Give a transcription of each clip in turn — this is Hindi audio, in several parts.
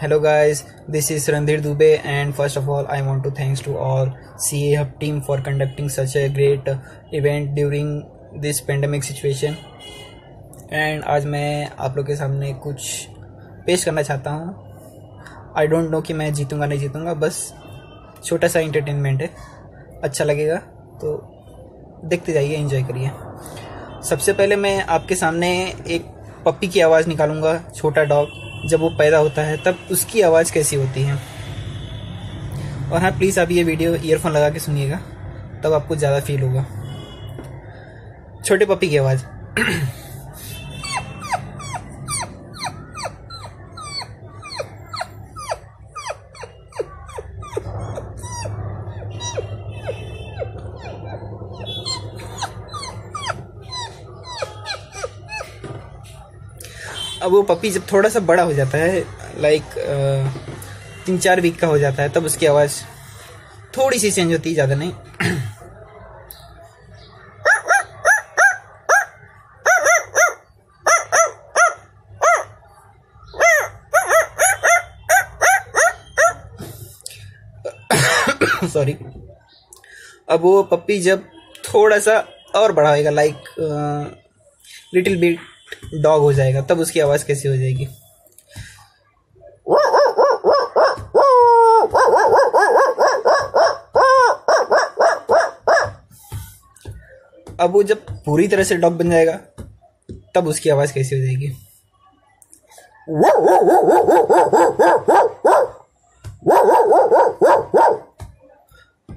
Hello guys this is Randhir Dubey and first of all I want to thanks to all C A hub team for conducting such a great event during this pandemic situation and आज मैं आप लोग के सामने कुछ पेश करना चाहता हूँ। आई डोंट नो कि मैं जीतूँगा, नहीं जीतूँगा, बस छोटा सा इंटरटेनमेंट है। अच्छा लगेगा तो देखते जाइए इन्जॉय करिए। सबसे पहले मैं आपके सामने एक पप्पी की आवाज़ निकालूँगा, छोटा डॉग जब वो पैदा होता है, तब उसकी आवाज़ कैसी होती है? और हाँ प्लीज़ आप ये वीडियो ईयरफोन लगा के सुनिएगा, तब आपको ज़्यादा फील होगा। छोटे पपी की आवाज़। अब वो पपी जब थोड़ा सा बड़ा हो जाता है लाइक तीन चार वीक का हो जाता है, तब उसकी आवाज़ थोड़ी सी चेंज होती है, ज़्यादा नहीं। सॉरी अब वो पप्पी जब थोड़ा सा और बड़ा होएगा लाइक लिटिल बिट डॉग हो जाएगा, तब उसकी आवाज़ कैसी हो जाएगी? अब वो जब पूरी तरह से डॉग बन जाएगा, तब उसकी आवाज़ कैसी हो जाएगी?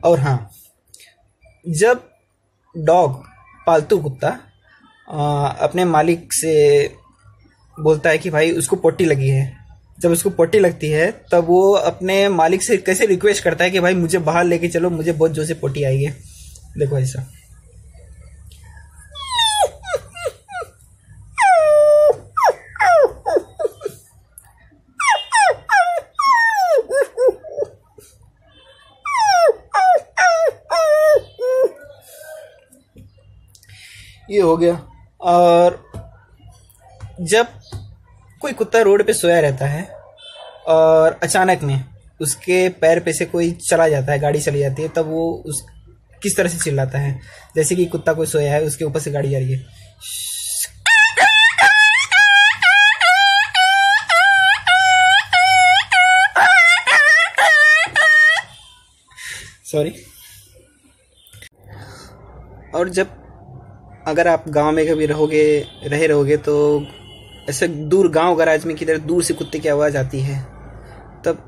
और हाँ जब डॉग, पालतू कुत्ता अपने मालिक से बोलता है कि भाई, उसको पोटी लगी है। जब उसको पोटी लगती है, तब वो अपने मालिक से कैसे रिक्वेस्ट करता है कि भाई, मुझे बाहर लेके चलो, मुझे बहुत ज़ोर से पोटी आई है। देखो ऐसा। ये हो गया। और जब कोई कुत्ता रोड पे सोया रहता है और अचानक में उसके पैर पे से कोई चला जाता है, गाड़ी चली जाती है, तब वो उस किस तरह से चिल्लाता है? जैसे कि कुत्ता कोई सोया है, उसके ऊपर से गाड़ी जा रही है। सॉरी और जब अगर आप गाँव में कभी रहोगे, रहे रहोगे तो ऐसे दूर गाँव गराज में किधर दूर से कुत्ते की आवाज़ आती है, तब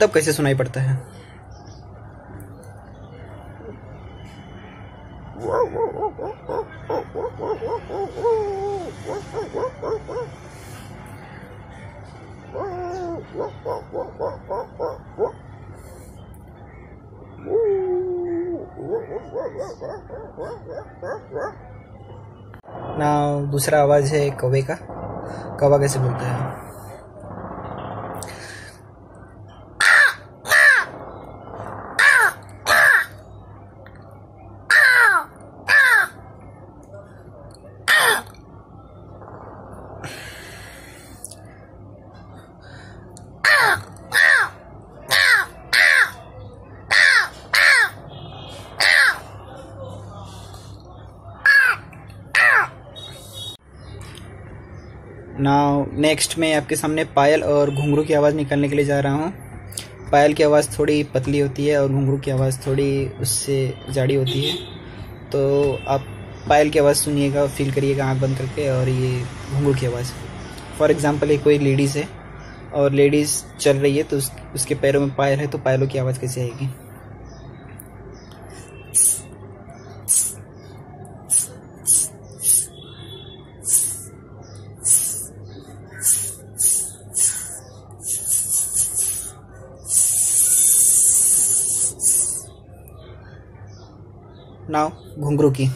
तब कैसे सुनाई पड़ता है? ना दूसरा आवाज़ है कौवे का। कौवा कैसे बोलते है? नाउ नेक्स्ट मैं आपके सामने पायल और घुंघरू की आवाज़ निकालने के लिए जा रहा हूँ। पायल की आवाज़ थोड़ी पतली होती है और घुंघरू की आवाज़ थोड़ी उससे जाड़ी होती है। तो आप पायल की आवाज़ सुनिएगा फील करिएगा आँख बंद करके और ये घुंघरू की आवाज़। फॉर एग्ज़ाम्पल एक कोई लेडीज़ है और लेडीज़ चल रही है तो उस, उसके पैरों में पायल है तो पायलों की आवाज़ कैसे आएगी? नाव घुंघरू की।